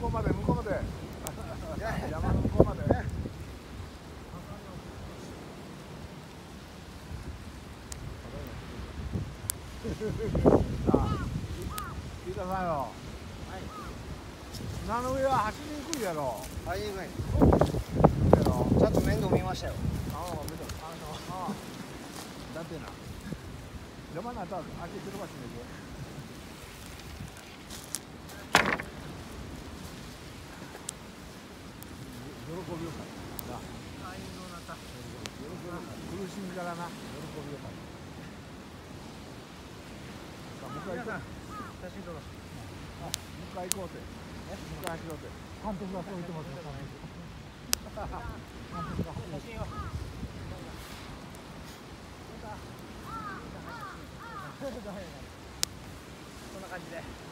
こうまで向こうまで。山の向こうまで。さあ聞いてさよ、はい、砂の上は走りにくいやろ。走りにくい。ちょっと面倒見ましたよ。ああ見た。あのあだってな邪魔にねびよかったなあ、いいのなた。喜びよかった苦しみからな喜びよかったさあもう一回行こう写真撮ろう。あもう一回行こうってもう一回走ろうって監督がそう言ってますよ監督が写真を。こんな感じで。